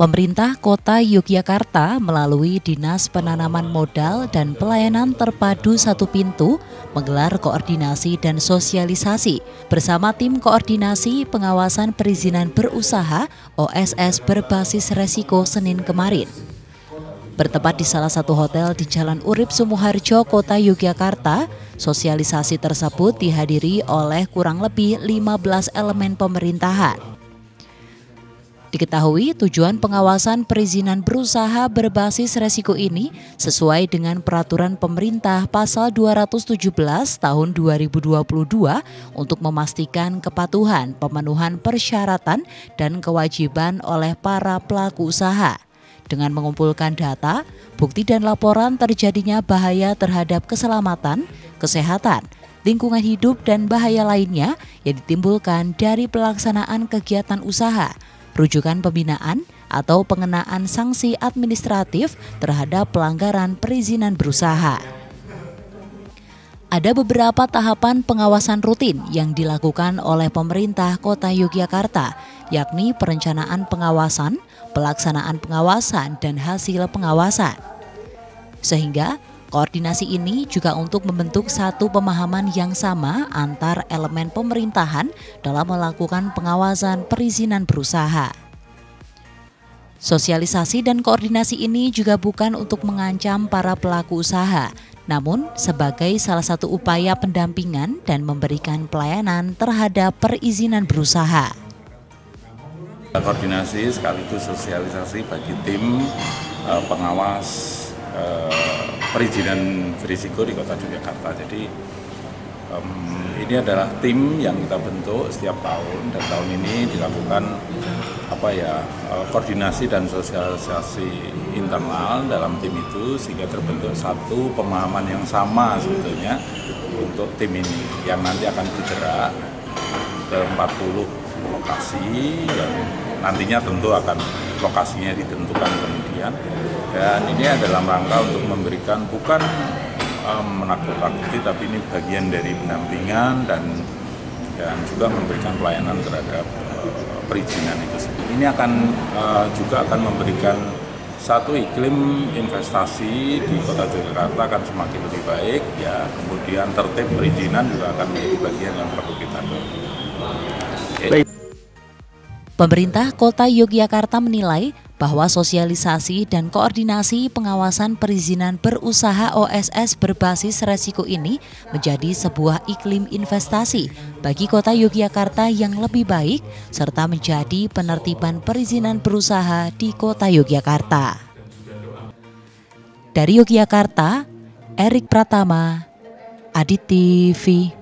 Pemerintah Kota Yogyakarta melalui Dinas Penanaman Modal dan Pelayanan Terpadu Satu Pintu menggelar koordinasi dan sosialisasi bersama tim koordinasi pengawasan perizinan berusaha OSS berbasis resiko Senin kemarin. Bertempat di salah satu hotel di Jalan Urip Sumuharjo, Kota Yogyakarta, sosialisasi tersebut dihadiri oleh kurang lebih 15 elemen pemerintahan. Diketahui tujuan pengawasan perizinan berusaha berbasis resiko ini sesuai dengan peraturan pemerintah pasal 217 tahun 2022 untuk memastikan kepatuhan pemenuhan persyaratan dan kewajiban oleh para pelaku usaha. Dengan mengumpulkan data, bukti dan laporan terjadinya bahaya terhadap keselamatan, kesehatan, lingkungan hidup dan bahaya lainnya yang ditimbulkan dari pelaksanaan kegiatan usaha rujukan pembinaan atau pengenaan sanksi administratif terhadap pelanggaran perizinan berusaha. Ada beberapa tahapan pengawasan rutin yang dilakukan oleh pemerintah Kota Yogyakarta, yakni perencanaan pengawasan, pelaksanaan pengawasan, dan hasil pengawasan. Sehingga Koordinasi ini juga untuk membentuk satu pemahaman yang sama antar elemen pemerintahan dalam melakukan pengawasan perizinan berusaha. Sosialisasi dan koordinasi ini juga bukan untuk mengancam para pelaku usaha, namun sebagai salah satu upaya pendampingan dan memberikan pelayanan terhadap perizinan berusaha. Koordinasi sekaligus sosialisasi bagi tim eh, pengawas eh, perizinan berisiko di Kota Yogyakarta. Jadi um, ini adalah tim yang kita bentuk setiap tahun dan tahun ini dilakukan apa ya uh, koordinasi dan sosialisasi internal dalam tim itu sehingga terbentuk satu pemahaman yang sama sebetulnya untuk tim ini yang nanti akan bergerak ke 40 lokasi dan nantinya tentu akan lokasinya ditentukan kemudian dan ini adalah rangka untuk memberikan bukan um, menakut-nakuti tapi ini bagian dari pendampingan dan dan juga memberikan pelayanan terhadap uh, perizinan itu sendiri. Ini akan uh, juga akan memberikan satu iklim investasi di kota Jakarta akan semakin lebih baik ya kemudian tertib perizinan juga akan menjadi bagian yang perlu kita Okay. Pemerintah Kota Yogyakarta menilai bahwa sosialisasi dan koordinasi pengawasan perizinan berusaha OSS berbasis resiko ini menjadi sebuah iklim investasi bagi kota Yogyakarta yang lebih baik serta menjadi penertiban perizinan berusaha di kota Yogyakarta. Dari Yogyakarta, Erik Pratama, Adit TV.